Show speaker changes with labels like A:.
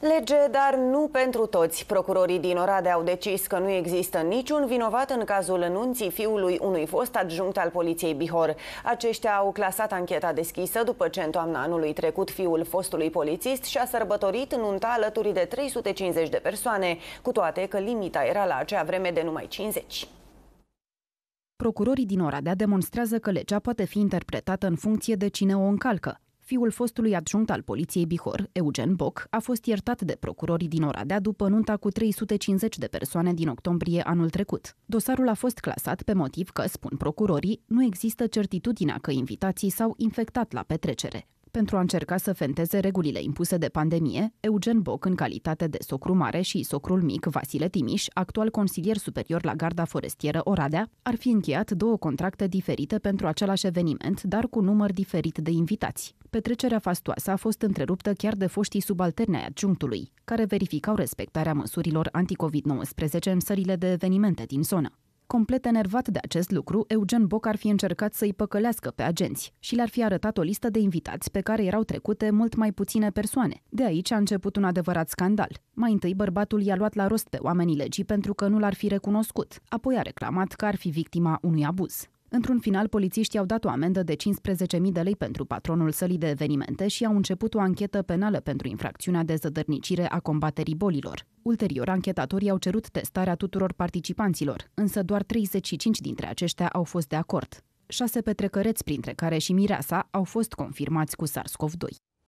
A: Lege, dar nu pentru toți. Procurorii din Oradea au decis că nu există niciun vinovat în cazul nunții fiului unui fost adjunct al poliției Bihor. Aceștia au clasat ancheta deschisă după ce în toamna anului trecut fiul fostului polițist și-a sărbătorit nunta alături de 350 de persoane, cu toate că limita era la acea vreme de numai 50.
B: Procurorii din Oradea demonstrează că legea poate fi interpretată în funcție de cine o încalcă. Fiul fostului adjunct al poliției Bihor, Eugen Boc, a fost iertat de procurorii din Oradea după nunta cu 350 de persoane din octombrie anul trecut. Dosarul a fost clasat pe motiv că, spun procurorii, nu există certitudinea că invitații s-au infectat la petrecere. Pentru a încerca să fenteze regulile impuse de pandemie, Eugen Boc, în calitate de socru mare și socrul mic Vasile Timiș, actual consilier superior la Garda Forestieră Oradea, ar fi încheiat două contracte diferite pentru același eveniment, dar cu număr diferit de invitați. Petrecerea fastoasă a fost întreruptă chiar de foștii subalterni ai adjunctului, care verificau respectarea măsurilor anti-COVID-19 în sările de evenimente din zonă. Complet enervat de acest lucru, Eugen Boc ar fi încercat să-i păcălească pe agenți și le-ar fi arătat o listă de invitați pe care erau trecute mult mai puține persoane. De aici a început un adevărat scandal. Mai întâi, bărbatul i-a luat la rost pe oamenii legii pentru că nu l-ar fi recunoscut. Apoi a reclamat că ar fi victima unui abuz. Într-un final, polițiștii au dat o amendă de 15.000 de lei pentru patronul sălii de evenimente și au început o anchetă penală pentru infracțiunea de zădărnicire a combaterii bolilor. Ulterior, anchetatorii au cerut testarea tuturor participanților, însă doar 35 dintre aceștia au fost de acord. Șase petrecăreți, printre care și mireasa, au fost confirmați cu SARS-CoV-2.